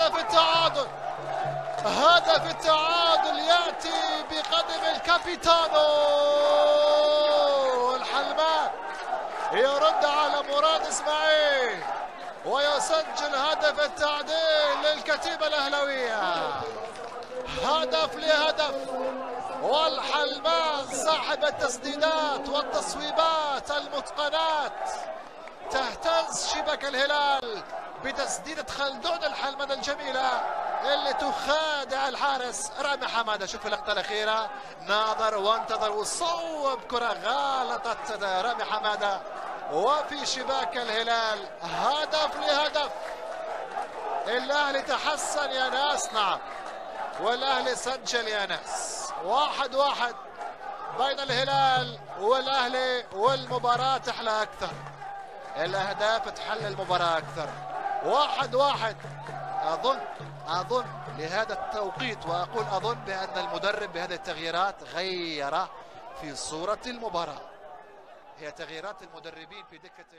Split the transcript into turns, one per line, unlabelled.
هدف التعادل. يأتي بقدم الكابيتانو. الحلمان يرد على مراد إسماعيل ويسجل هدف التعديل للكتيبة الأهلاوية. هدف لهدف. والحلمان صاحب التسديدات والتصويبات المتقنات. تهتز شبك الهلال بتسديدة خلدون الحلمان الجميلة اللي تخادع الحارس رامي حمادة. شوف اللقطة الأخيرة. ناظر وانتظر وصوب كرة غالطت رامي حمادة. وفي شباك الهلال هدف لهدف. الأهلي تحسن يا ناس. نعم. والأهلي سجل يا ناس. واحد واحد بين الهلال والأهلي والمباراة تحلى أكثر. الأهداف تحل المباراة أكثر. واحد واحد. أظن أظن لهذا التوقيت وأقول أظن بأن المدرب بهذه التغييرات غير في صورة المباراة. هي تغييرات المدربين في دكة